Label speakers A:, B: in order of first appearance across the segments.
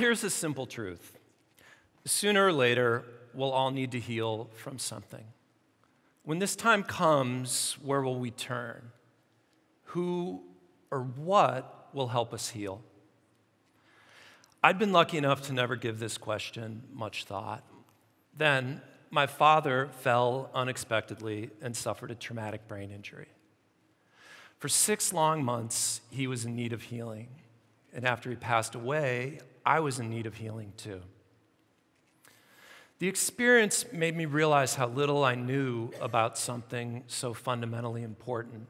A: here's a simple truth sooner or later, we'll all need to heal from something. When this time comes, where will we turn? Who or what will help us heal? I'd been lucky enough to never give this question much thought. Then, my father fell unexpectedly and suffered a traumatic brain injury. For six long months, he was in need of healing. And after he passed away, I was in need of healing too. The experience made me realize how little I knew about something so fundamentally important.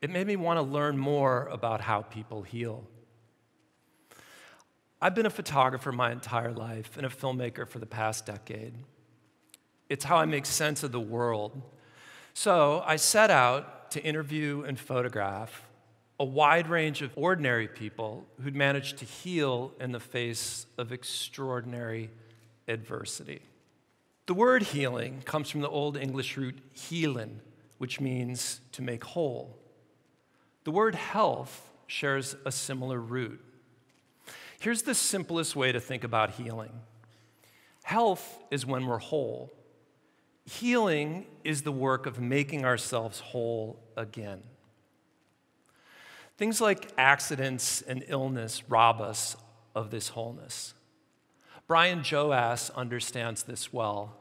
A: It made me want to learn more about how people heal. I've been a photographer my entire life and a filmmaker for the past decade. It's how I make sense of the world. So I set out to interview and photograph a wide range of ordinary people who'd managed to heal in the face of extraordinary adversity. The word healing comes from the Old English root healen, which means to make whole. The word health shares a similar root. Here's the simplest way to think about healing health is when we're whole, healing is the work of making ourselves whole again. Things like accidents and illness rob us of this wholeness. Brian Joas understands this well.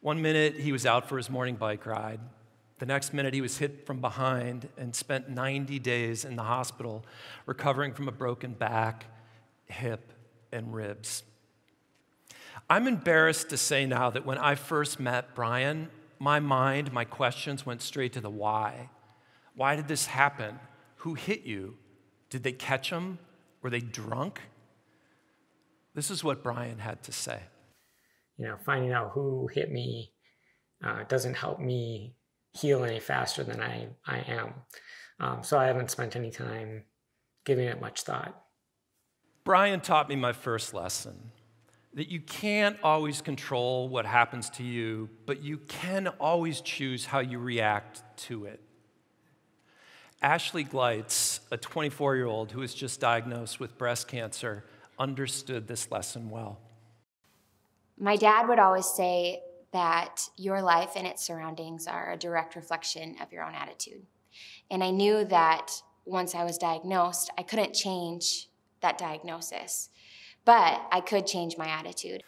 A: One minute he was out for his morning bike ride. The next minute he was hit from behind and spent 90 days in the hospital recovering from a broken back, hip, and ribs. I'm embarrassed to say now that when I first met Brian, my mind, my questions went straight to the why. Why did this happen? Who hit you? Did they catch him? Were they drunk? This is what Brian had to say.
B: You know, finding out who hit me uh, doesn't help me heal any faster than I, I am. Um, so I haven't spent any time giving it much thought.
A: Brian taught me my first lesson that you can't always control what happens to you, but you can always choose how you react to it. Ashley Gleitz, a 24 year old who was just diagnosed with breast cancer, understood this lesson well.
C: My dad would always say that your life and its surroundings are a direct reflection of your own attitude. And I knew that once I was diagnosed, I couldn't change that diagnosis, but I could change my attitude.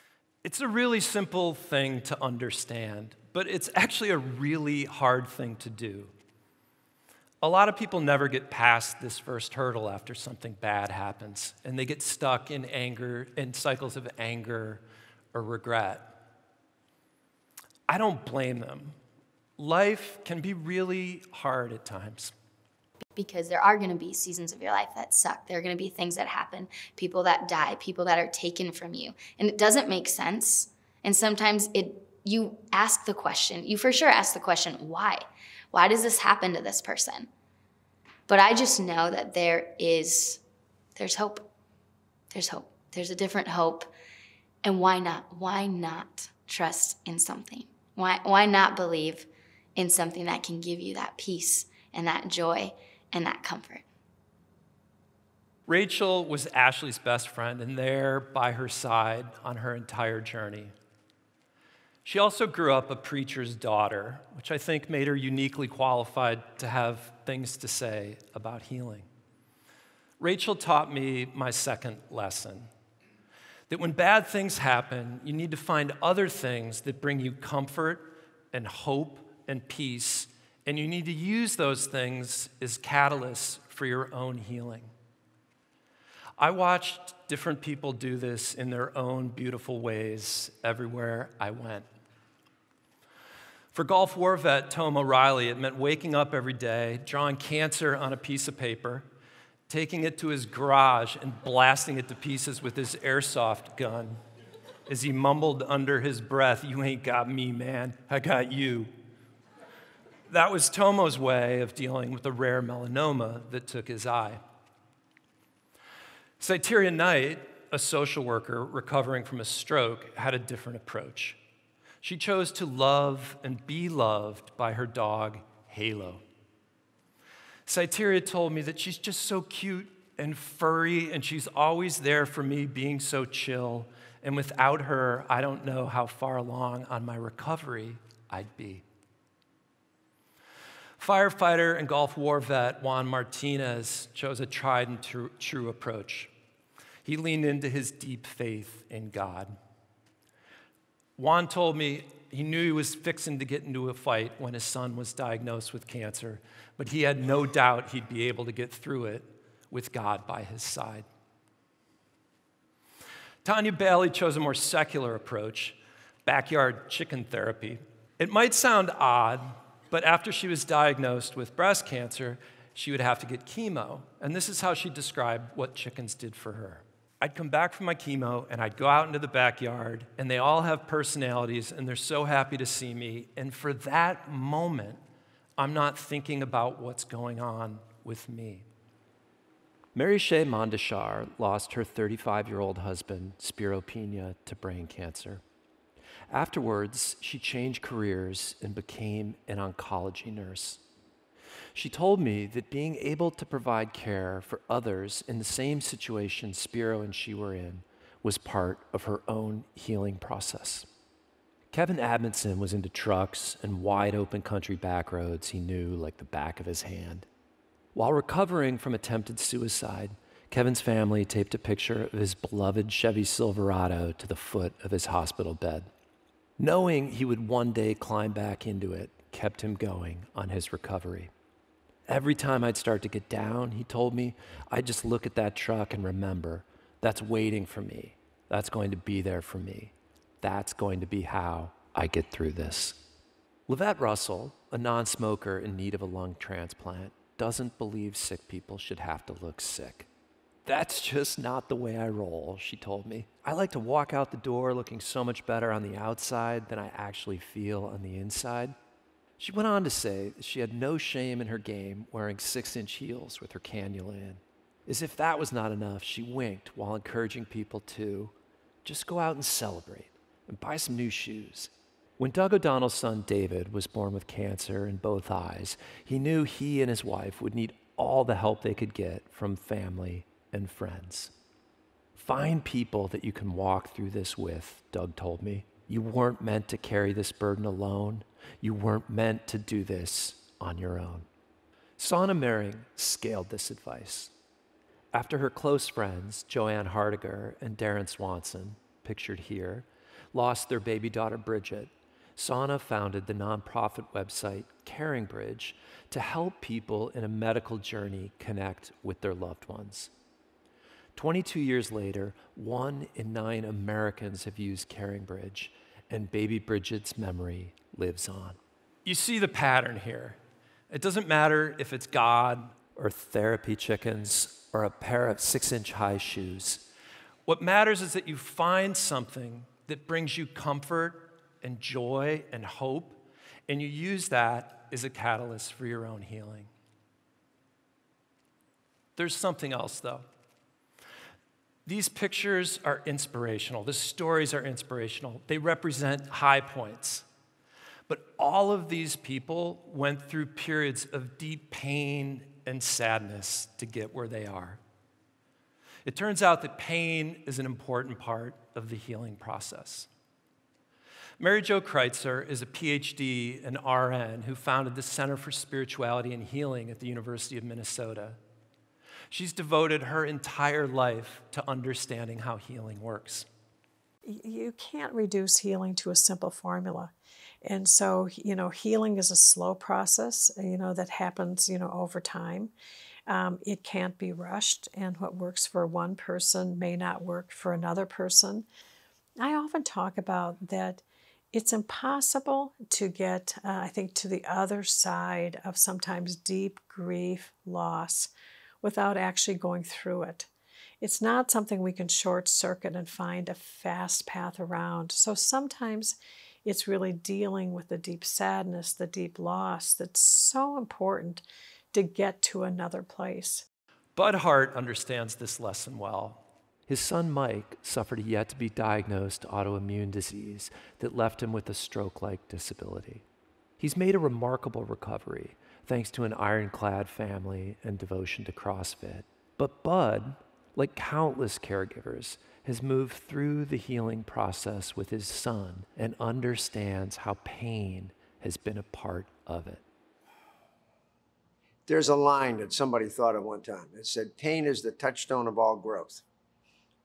A: It's a really simple thing to understand, but it's actually a really hard thing to do. A lot of people never get past this first hurdle after something bad happens, and they get stuck in anger, in cycles of anger or regret. I don't blame them. Life can be really hard at times.
C: Because there are going to be seasons of your life that suck. There are going to be things that happen, people that die, people that are taken from you. And it doesn't make sense. And sometimes it you ask the question, you for sure ask the question, why? Why does this happen to this person? But I just know that there is, there's hope. There's hope. There's a different hope. And why not? Why not trust in something? Why, why not believe in something that can give you that peace and that joy and that comfort?
A: Rachel was Ashley's best friend and there by her side on her entire journey. She also grew up a preacher's daughter, which I think made her uniquely qualified to have things to say about healing. Rachel taught me my second lesson that when bad things happen, you need to find other things that bring you comfort and hope and peace, and you need to use those things as catalysts for your own healing. I watched different people do this in their own beautiful ways everywhere I went. For Gulf War vet Tom O'Reilly, it meant waking up every day, drawing cancer on a piece of paper, taking it to his garage, and blasting it to pieces with his airsoft gun as he mumbled under his breath, You ain't got me, man. I got you. That was Tomo's way of dealing with the rare melanoma that took his eye. Cyteria Knight, a social worker recovering from a stroke, had a different approach. She chose to love and be loved by her dog, Halo. Cyteria told me that she's just so cute and furry, and she's always there for me being so chill. And without her, I don't know how far along on my recovery I'd be. Firefighter and Gulf War vet Juan Martinez chose a tried and true, true approach. He leaned into his deep faith in God. Juan told me he knew he was fixing to get into a fight when his son was diagnosed with cancer, but he had no doubt he'd be able to get through it with God by his side. Tanya Bailey chose a more secular approach backyard chicken therapy. It might sound odd, but after she was diagnosed with breast cancer, she would have to get chemo. And this is how she described what chickens did for her. I'd come back from my chemo and I'd go out into the backyard, and they all have personalities and they're so happy to see me. And for that moment, I'm not thinking about what's going on with me. Mary Shea Mondashar lost her 35 year old husband, Spiro Pina, to brain cancer. Afterwards, she changed careers and became an oncology nurse. She told me that being able to provide care for others in the same situation Spiro and she were in was part of her own healing process. Kevin Admonson was into trucks and wide open country back roads he knew like the back of his hand. While recovering from attempted suicide, Kevin's family taped a picture of his beloved Chevy Silverado to the foot of his hospital bed. Knowing he would one day climb back into it kept him going on his recovery. Every time I'd start to get down, he told me, I'd just look at that truck and remember that's waiting for me. That's going to be there for me. That's going to be how I get through this. Levette Russell, a non smoker in need of a lung transplant, doesn't believe sick people should have to look sick. That's just not the way I roll, she told me. I like to walk out the door looking so much better on the outside than I actually feel on the inside. She went on to say that she had no shame in her game wearing six inch heels with her cannula in. As if that was not enough, she winked while encouraging people to just go out and celebrate and buy some new shoes. When Doug O'Donnell's son David was born with cancer in both eyes, he knew he and his wife would need all the help they could get from family and friends. Find people that you can walk through this with, Doug told me. You weren't meant to carry this burden alone. You weren't meant to do this on your own. Sona Mehring scaled this advice. After her close friends, JoAnn Hardegger and Darren Swanson, pictured here, lost their baby daughter Bridget, Sona founded the nonprofit website CaringBridge to help people in a medical journey connect with their loved ones. 22 years later, one in nine Americans have used CaringBridge, and baby Bridget's memory lives on. You see the pattern here. It doesn't matter if it's God or therapy chickens or a pair of six inch high shoes. What matters is that you find something that brings you comfort and joy and hope, and you use that as a catalyst for your own healing. There's something else, though. These pictures are inspirational. The stories are inspirational. They represent high points. But all of these people went through periods of deep pain and sadness to get where they are. It turns out that pain is an important part of the healing process. Mary Jo Kreitzer is a PhD and RN who founded the Center for Spirituality and Healing at the University of Minnesota. She's devoted her entire life to understanding how healing works.
D: You can't reduce healing to a simple formula. And so, you know, healing is a slow process, you know, that happens, you know, over time. Um, it can't be rushed, and what works for one person may not work for another person. I often talk about that it's impossible to get, uh, I think, to the other side of sometimes deep grief, loss, without actually going through it. It's not something we can short circuit and find a fast path around. So sometimes it's really dealing with the deep sadness, the deep loss that's so important to get to another place.
A: Bud Hart understands this lesson well. His son Mike suffered a yet to be diagnosed autoimmune disease that left him with a stroke like disability. He's made a remarkable recovery thanks to an ironclad family and devotion to CrossFit. But Bud, like countless caregivers, has moved through the healing process with his son and understands how pain has been a part of it.
E: There's a line that somebody thought of one time. It said, Pain is the touchstone of all growth.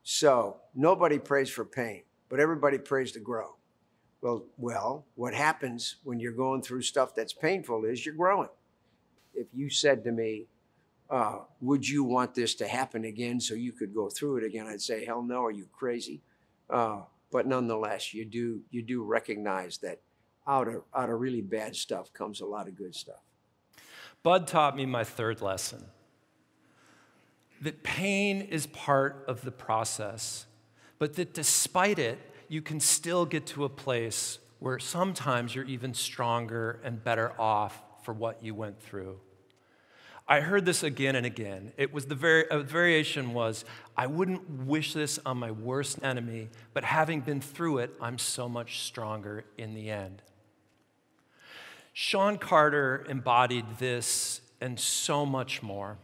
E: So nobody prays for pain, but everybody prays to grow. Well, well, what happens when you're going through stuff that's painful is you're growing. If you said to me, uh, would you want this to happen again so you could go through it again? I'd say, hell no, are you crazy? Uh, but nonetheless, you do you do recognize that out of out of really bad stuff comes a lot of good stuff.
A: Bud taught me my third lesson that pain is part of the process, but that despite it, you can still get to a place where sometimes you're even stronger and better off for what you went through. I heard this again and again. It was the very, a variation was, I wouldn't wish this on my worst enemy, but having been through it, I'm so much stronger in the end. Sean Carter embodied this and so much more.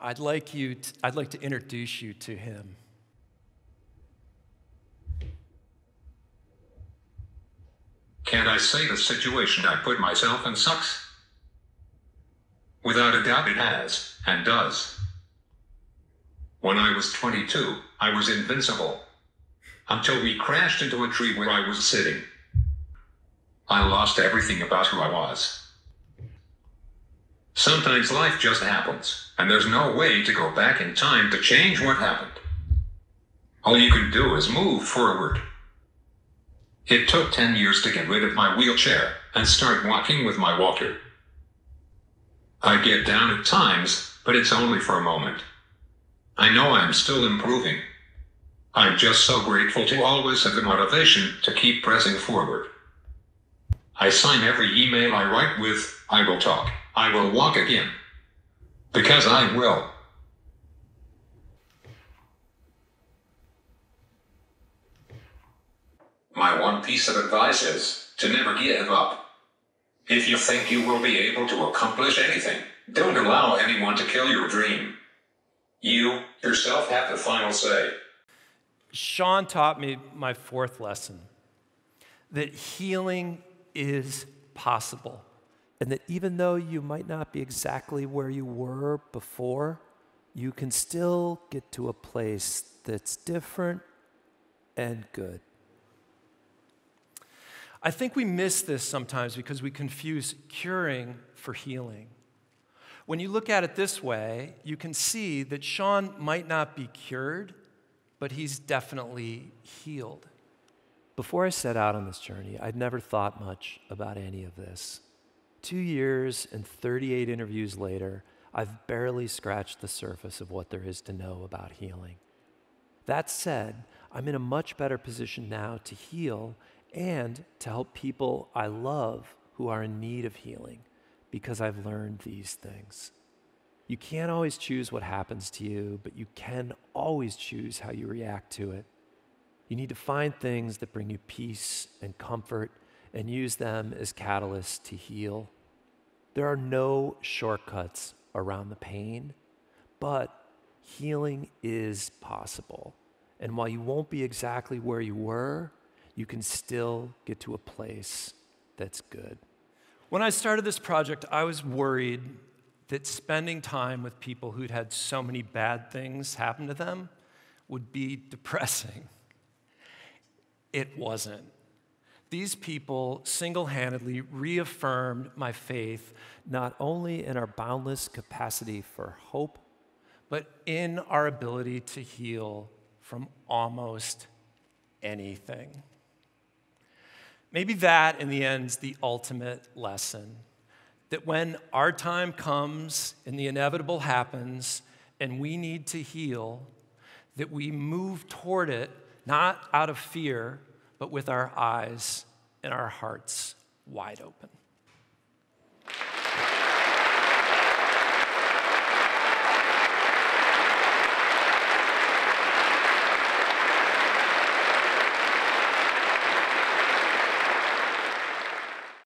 A: I'd like, you to, I'd like to introduce you to him.
F: Can't I say the situation I put myself in sucks? Without a doubt it has, and does. When I was 22, I was invincible. Until we crashed into a tree where I was sitting. I lost everything about who I was. Sometimes life just happens, and there's no way to go back in time to change what happened. All you can do is move forward. It took 10 years to get rid of my wheelchair and start walking with my walker. I get down at times, but it's only for a moment. I know I'm still improving. I'm just so grateful to always have the motivation to keep pressing forward. I sign every email I write with, I will talk, I will walk again. Because I will. My one piece of advice is to never give up. If you think you will be able to accomplish anything, don't allow anyone to kill your dream. You, yourself, have the final say.
A: Sean taught me my fourth lesson that healing is possible. And that even though you might not be exactly where you were before, you can still get to a place that's different and good. I think we miss this sometimes because we confuse curing for healing. When you look at it this way, you can see that Sean might not be cured, but he's definitely healed. Before I set out on this journey, I'd never thought much about any of this. Two years and 38 interviews later, I've barely scratched the surface of what there is to know about healing. That said, I'm in a much better position now to heal and to help people I love who are in need of healing because I've learned these things. You can't always choose what happens to you, but you can always choose how you react to it. You need to find things that bring you peace and comfort and use them as catalysts to heal. There are no shortcuts around the pain, but healing is possible. And while you won't be exactly where you were, you can still get to a place that's good. When I started this project, I was worried that spending time with people who'd had so many bad things happen to them would be depressing. It wasn't. These people single handedly reaffirmed my faith not only in our boundless capacity for hope, but in our ability to heal from almost anything. Maybe that, in the end, is the ultimate lesson that when our time comes and the inevitable happens and we need to heal, that we move toward it not out of fear, but with our eyes and our hearts wide open.